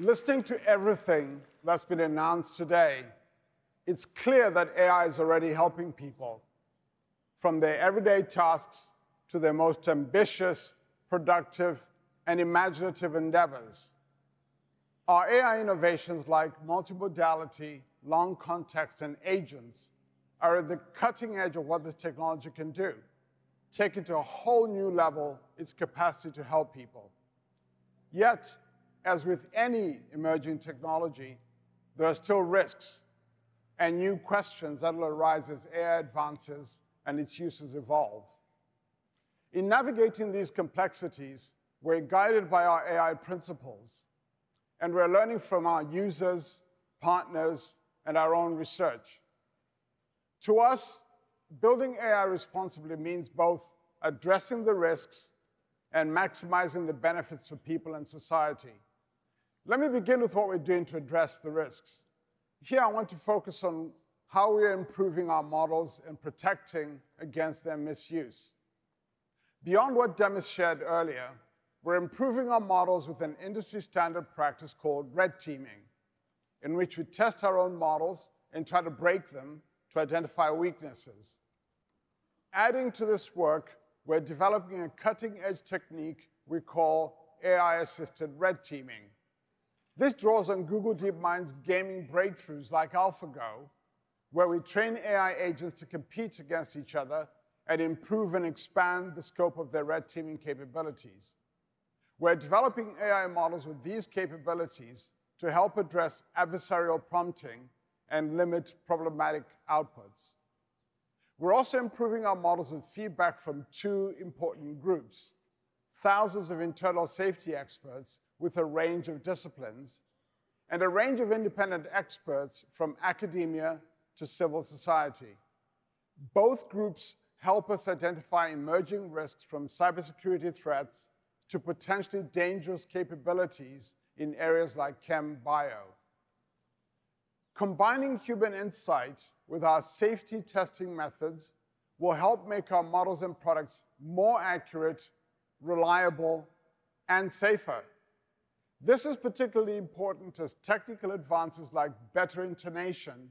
Listening to everything that's been announced today, it's clear that AI is already helping people from their everyday tasks to their most ambitious, productive, and imaginative endeavors. Our AI innovations like multimodality, long context, and agents are at the cutting edge of what this technology can do, taking to a whole new level its capacity to help people. Yet, as with any emerging technology, there are still risks and new questions that will arise as AI advances and its uses evolve. In navigating these complexities, we're guided by our AI principles, and we're learning from our users, partners, and our own research. To us, building AI responsibly means both addressing the risks and maximizing the benefits for people and society. Let me begin with what we're doing to address the risks. Here, I want to focus on how we are improving our models and protecting against their misuse. Beyond what Demis shared earlier, we're improving our models with an industry standard practice called red teaming, in which we test our own models and try to break them to identify weaknesses. Adding to this work, we're developing a cutting-edge technique we call AI-assisted red teaming. This draws on Google DeepMind's gaming breakthroughs like AlphaGo, where we train AI agents to compete against each other and improve and expand the scope of their red teaming capabilities. We're developing AI models with these capabilities to help address adversarial prompting and limit problematic outputs. We're also improving our models with feedback from two important groups, thousands of internal safety experts with a range of disciplines, and a range of independent experts from academia to civil society. Both groups help us identify emerging risks from cybersecurity threats to potentially dangerous capabilities in areas like chem bio. Combining human insight with our safety testing methods will help make our models and products more accurate, reliable, and safer. This is particularly important as technical advances like better intonation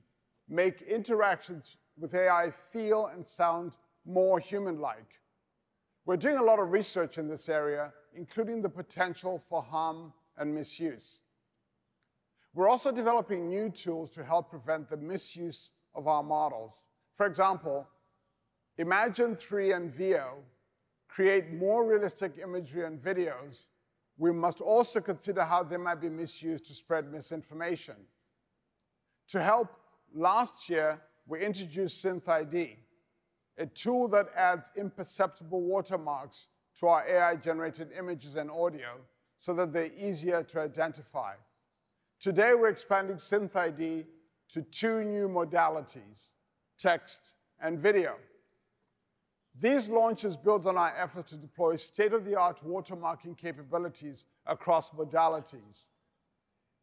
make interactions with AI feel and sound more human-like. We're doing a lot of research in this area, including the potential for harm and misuse. We're also developing new tools to help prevent the misuse of our models. For example, Imagen 3 and Veo create more realistic imagery and videos. We must also consider how they might be misused to spread misinformation. To help, last year, we introduced SynthID, a tool that adds imperceptible watermarks to our AI-generated images and audio so that they're easier to identify. Today, we're expanding SynthID to two new modalities, text and video. These launches build on our effort to deploy state-of-the-art watermarking capabilities across modalities.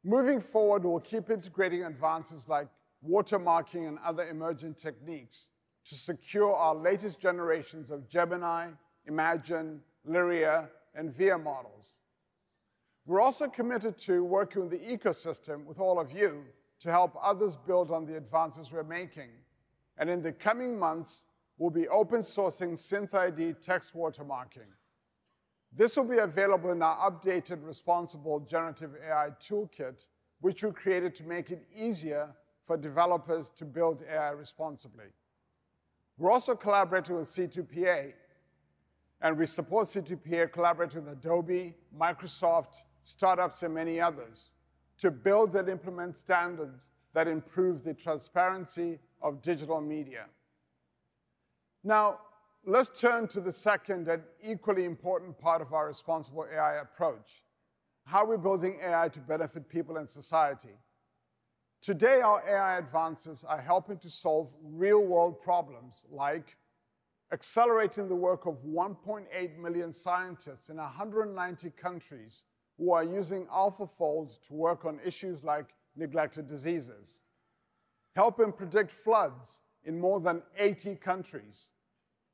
Moving forward, we'll keep integrating advances like watermarking and other emerging techniques to secure our latest generations of Gemini, Imagen, Lyria, and Veo models. We're also committed to working with the ecosystem with all of you to help others build on the advances we're making. And in the coming months, we'll be open sourcing SynthID text watermarking. This will be available in our updated responsible generative AI toolkit, which we created to make it easier for developers to build AI responsibly. We're also collaborating with C2PA, and we support C2PA collaborating with Adobe, Microsoft, startups, and many others to build and implement standards that improve the transparency of digital media. Now, let's turn to the second and equally important part of our responsible AI approach, how we're building AI to benefit people and society. Today, our AI advances are helping to solve real-world problems like accelerating the work of 1.8 million scientists in 190 countries who are using AlphaFold to work on issues like neglected diseases, helping predict floods in more than 80 countries,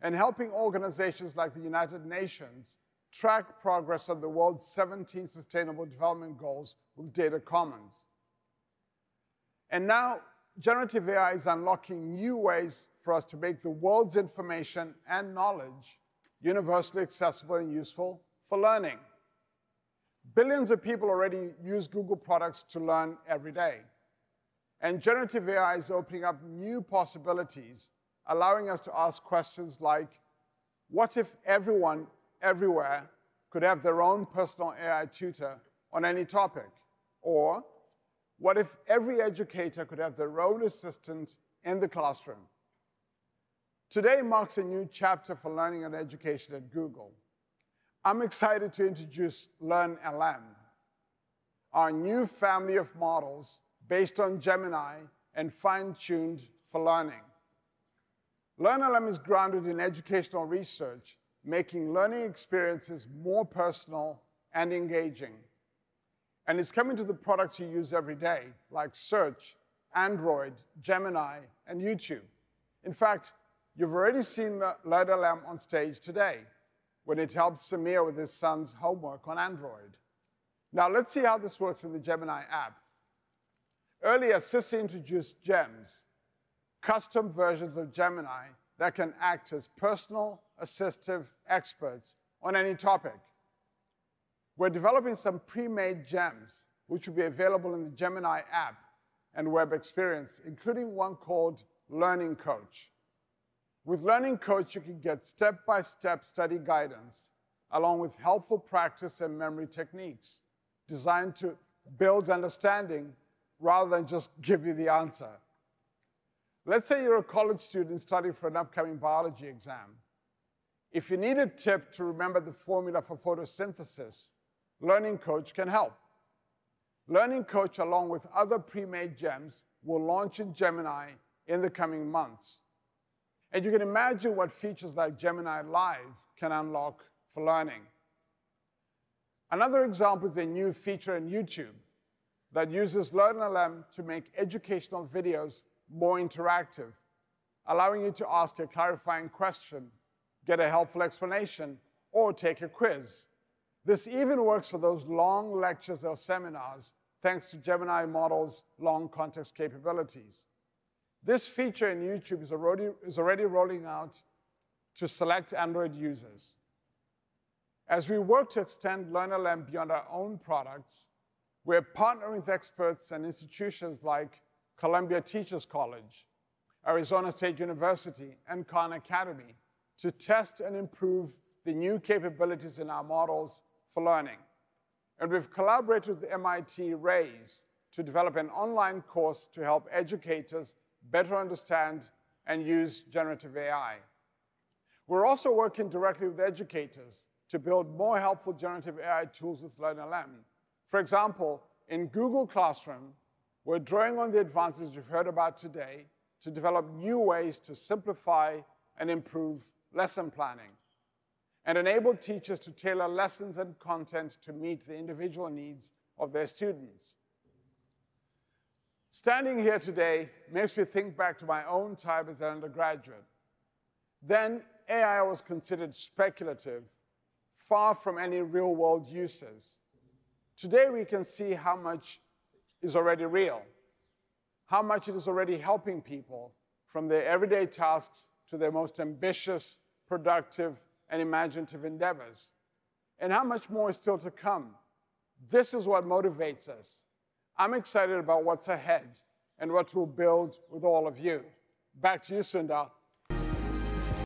and helping organizations like the United Nations track progress on the world's 17 Sustainable Development Goals with data commons. And now, generative AI is unlocking new ways for us to make the world's information and knowledge universally accessible and useful for learning. Billions of people already use Google products to learn every day. And generative AI is opening up new possibilities, allowing us to ask questions like, what if everyone, everywhere, could have their own personal AI tutor on any topic? Or, what if every educator could have their own assistant in the classroom? Today marks a new chapter for learning and education at Google. I'm excited to introduce LearnLM, our new family of models based on Gemini and fine-tuned for learning. LearnLM is grounded in educational research, making learning experiences more personal and engaging. And it's coming to the products you use every day, like Search, Android, Gemini, and YouTube. In fact, You've already seen LearnLM on stage today when it helps Sameer with his son's homework on Android. Now let's see how this works in the Gemini app. Earlier, Sissie introduced GEMS, custom versions of Gemini that can act as personal assistive experts on any topic. We're developing some pre-made gems, which will be available in the Gemini app and web experience, including one called Learning Coach. With Learning Coach, you can get step-by-step -step study guidance, along with helpful practice and memory techniques designed to build understanding rather than just give you the answer. Let's say you're a college student studying for an upcoming biology exam. If you need a tip to remember the formula for photosynthesis, Learning Coach can help. Learning Coach, along with other pre-made gems, will launch in Gemini in the coming months. And you can imagine what features like Gemini Live can unlock for learning. Another example is a new feature in YouTube that uses LearnLM to make educational videos more interactive, allowing you to ask a clarifying question, get a helpful explanation, or take a quiz. This even works for those long lectures or seminars, thanks to Gemini model's long context capabilities. This feature in YouTube is already, is already rolling out to select Android users. As we work to extend LearnLM beyond our own products, we're partnering with experts and institutions like Columbia Teachers College, Arizona State University, and Khan Academy to test and improve the new capabilities in our models for learning. And we've collaborated with MIT RAISE to develop an online course to help educators better understand and use generative AI. We're also working directly with educators to build more helpful generative AI tools with LearnLM. For example, in Google Classroom, we're drawing on the advances you've heard about today to develop new ways to simplify and improve lesson planning and enable teachers to tailor lessons and content to meet the individual needs of their students. Standing here today makes me think back to my own time as an undergraduate. Then AI was considered speculative, far from any real world uses. Today we can see how much is already real, how much it is already helping people from their everyday tasks to their most ambitious, productive, and imaginative endeavors, and how much more is still to come. This is what motivates us. I'm excited about what's ahead and what we'll build with all of you. Back to you, Sundar.